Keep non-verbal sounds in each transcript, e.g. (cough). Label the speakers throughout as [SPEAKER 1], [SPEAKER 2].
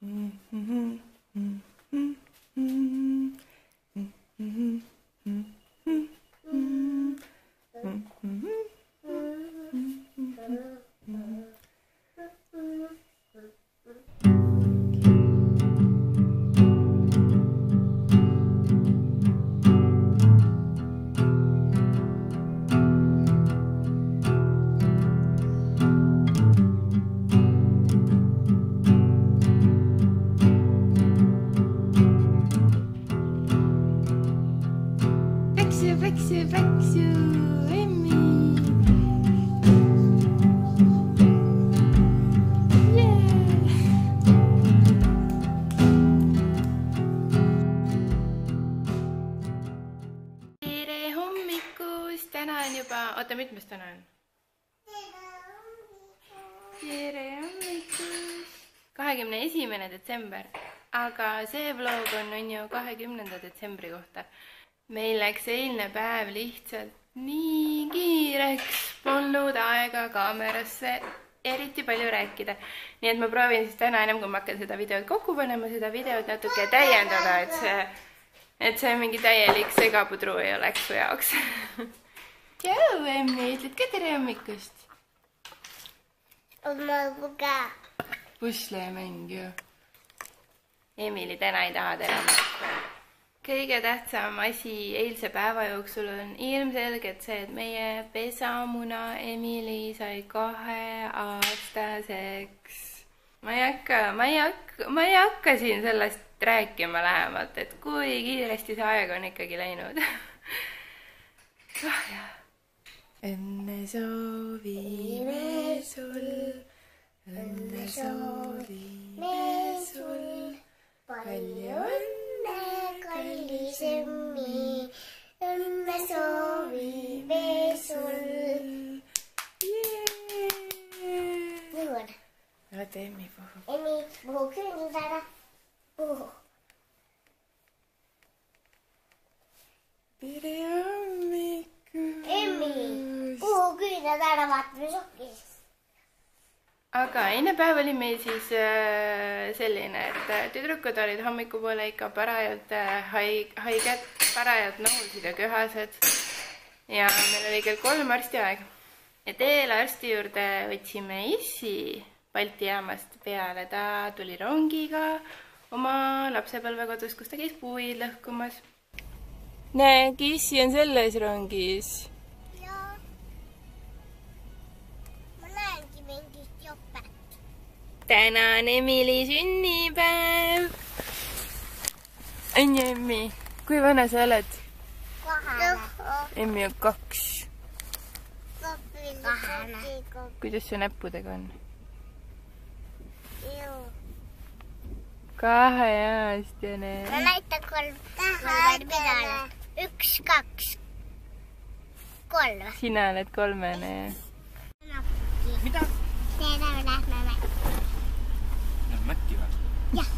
[SPEAKER 1] 嗯哼哼。Växu, växu, växu, Emmy. tere hommikust, täna on juba, oota, mitmes täna on? tere hommikust, kahekümne esimene detsember, aga see vlog on, on ju kahekümnenda detsembri kohta. Meil läks eilne päev lihtsalt nii kiireks, polnud aega kaamerasse eriti palju rääkida. nii et ma proovin siis täna ennem kui ma hakkan seda videot kokku panema, seda videot natuke täiendada, et see et see mingi täielik segapudru ei oleks su jaoks. (laughs) tšau, Emmi, ütled ka tere hommikust?
[SPEAKER 2] Omaga.
[SPEAKER 1] puslemäng ju. Emily täna ei taha teha. Kõige tähtsam asi eilse päeva jooksul on ilmselgelt see, et meie pesamuna Emily sai kaheaastaseks. ma ei hakka, ma ei hakka, ma ei hakka siin sellest rääkima lähemalt, et kui kiiresti see aeg on ikkagi läinud oh, (laughs) jah. õnne soovime sul, õnne soovime sul, palju õnne,
[SPEAKER 2] kallis emmi, õnne soovime sul. Niimoodi.
[SPEAKER 1] oota, Emmi puhub.
[SPEAKER 2] Emmi, puhu küünlaga. Puhu.
[SPEAKER 1] Tere hommikust!
[SPEAKER 2] Emmi, puhu küünlad ära, vaatame sokkis.
[SPEAKER 1] aga eile päev oli meil siis äh, selline, et äh, tüdrukud olid hommikupoole ikka parajalt äh, haig-, haiged, parajalt nohused ja köhased. ja meil oli kell kolm arstiaeg. ja teel arsti juurde võtsime issi Balti jaamast peale, ta tuli rongiga oma lapsepõlvekodus, kus ta käis puid lõhkumas. Näe, Kissi on selles rongis
[SPEAKER 2] jaa. ma näengi mingit jopet.
[SPEAKER 1] täna on Emily sünnipäev. on ju, Emmi? kui vana sa oled?
[SPEAKER 2] kahene.
[SPEAKER 1] Emmi on kaks. kuidas su näppudega on? kaheaastane.
[SPEAKER 2] ma näitan kolm. kolm peale. Üks, kaks, kolm.
[SPEAKER 1] sina oled kolmene.
[SPEAKER 2] mida? tere, me lähme mäkki.
[SPEAKER 3] Lähme mäkki või?
[SPEAKER 2] Jah.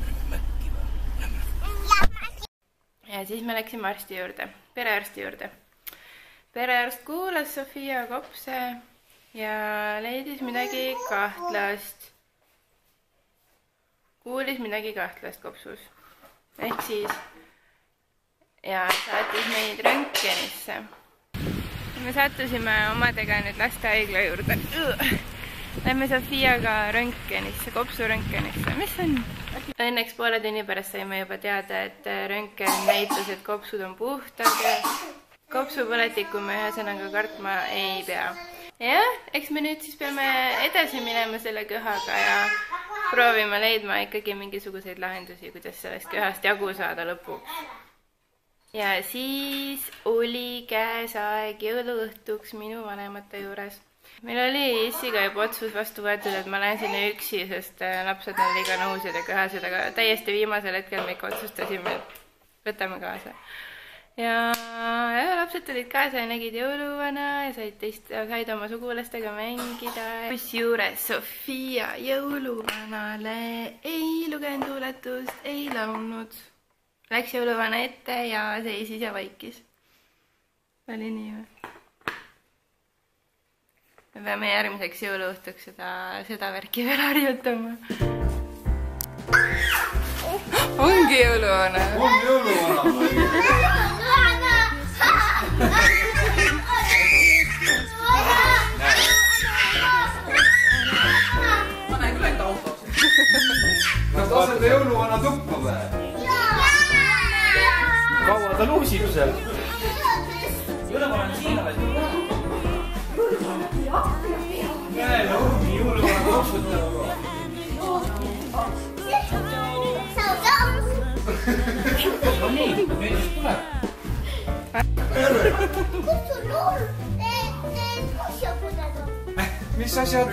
[SPEAKER 3] Lähme mäkki või?
[SPEAKER 2] Jah,
[SPEAKER 1] ja siis me läksime arsti juurde, perearsti juurde. perearst kuulas Sofia kopse ja leidis midagi kahtlast. kuulis midagi kahtlast kopsus. ehk siis ja saatis meid röntgenisse. me sattusime omadega nüüd lastehaigla juurde. Lähme Sofiaga röntgenisse, kopsuröntgenisse, mis on? Õnneks poole tunni pärast saime juba teada, et röntgen näitas, et kopsud on puhtad ja kopsupõletikku me ühesõnaga kartma ei pea. jah, eks me nüüd siis peame edasi minema selle köhaga ja proovima leidma ikkagi mingisuguseid lahendusi, kuidas sellest köhast jagu saada lõpuks. Ja siis oli käes aeg jõuluõhtuks minu vanemate juures. meil oli Issiga juba otsus vastu võetud, et ma lähen sinna üksi, sest äh, lapsed on liiga nõusad ja köhased, aga täiesti viimasel hetkel me ikka otsustasime, et võtame kaasa. ja, ja lapsed tulid kaasa ja nägid jõuluvana ja said teist, said oma sugulastega mängida. kusjuures Sofia jõuluvanale ei lugenud luuletust, ei laulnud. Läks jõuluvana ette ja seisis ja vaikis. oli nii või? me peame järgmiseks jõuluõhtuks seda, seda värki veel harjutama. ongi jõuluvana?
[SPEAKER 4] on jõuluvana või?
[SPEAKER 3] Ta
[SPEAKER 4] näe, ongi jõuluvana topsutab.
[SPEAKER 3] no nii, nüüd siis tuleb.
[SPEAKER 4] mis asjad?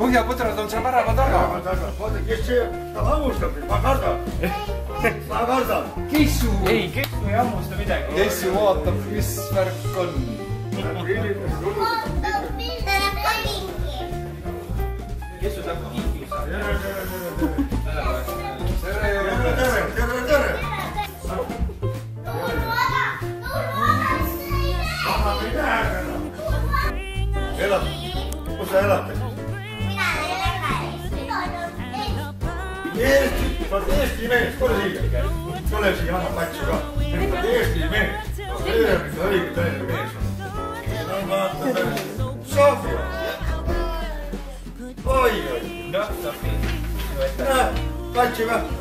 [SPEAKER 4] põhjapudrad on seal värava taga.
[SPEAKER 5] vaata, kes see hammustab mind, ma kardan. (laughs) ma kardan.
[SPEAKER 4] Kissu,
[SPEAKER 3] ei, Kessu ei hammusta midagi.
[SPEAKER 4] Kissu vaatab, mis värk on.
[SPEAKER 3] Kessu saab ka kinki saada.
[SPEAKER 4] tere
[SPEAKER 5] tere,
[SPEAKER 4] jõuluvana.
[SPEAKER 5] tere, tere, tere. Primeiro, escolha aí. Escolha aí, Ana, vai jogar. Este, bem. Este, aí, bem, bem. Sofia. Oi, oi. Vai jogar.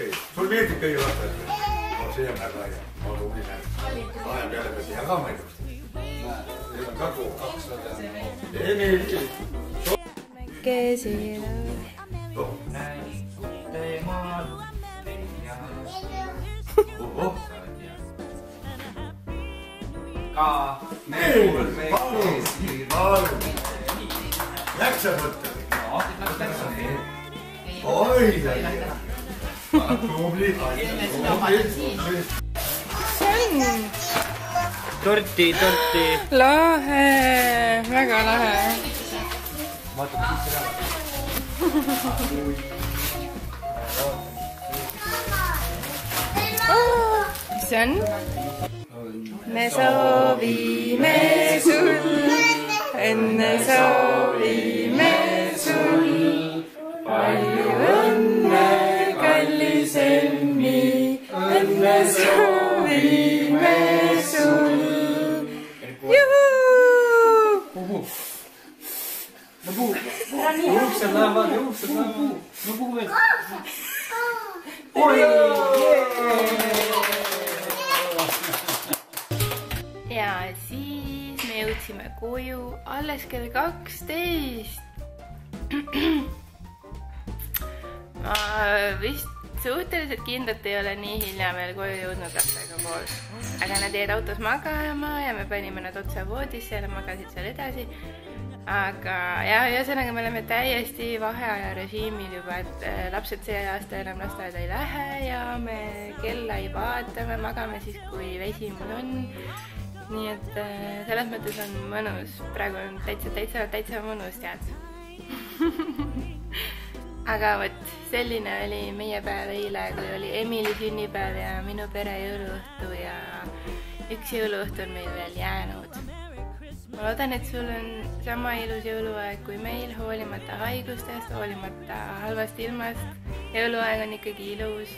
[SPEAKER 5] Lasteaias käid, sul meeldib käia lasteaias või? no see on väga hea, ma tubli näen. aja peale pead jagama ennast. Need on ka koos. Emil,
[SPEAKER 1] kesil.
[SPEAKER 3] temaad.
[SPEAKER 5] ohoh,
[SPEAKER 3] ka.
[SPEAKER 5] palun, palun. Läksa võtta. oi, oi, oi. tubli, tubli.
[SPEAKER 1] see on
[SPEAKER 3] torti, torti.
[SPEAKER 1] lahe, väga lahe. mis see on? me soovime sul, enne soovime
[SPEAKER 4] juuksed lähevad, juuksed lähevad.
[SPEAKER 3] no kuhu veel?
[SPEAKER 1] ja siis me jõudsime koju alles kell kaksteist. ma vist suhteliselt kindlalt ei ole nii hilja veel koju jõudnud lastega koos, aga nad jäid autos magama ja me panime nad otse voodisse ja nad magasid seal edasi. Aga ja ühesõnaga me oleme täiesti vaheaja režiimil juba, et äh, lapsed see aasta enam lasteaeda ei lähe ja me kella ei vaata, me magame siis, kui vesi mul on nii et äh, selles mõttes on mõnus, praegu on täitsa, täitsa, täitsa mõnus, tead. (laughs) aga vot, selline oli meie päev eile, kui oli Emili sünnipäev ja minu pere jõuluõhtu ja üks jõuluõhtu on meil veel jäänud. Ma loodan, et sul on sama ilus jõuluaeg kui meil, hoolimata haigustest, hoolimata halvast ilmast. jõuluaeg on ikkagi ilus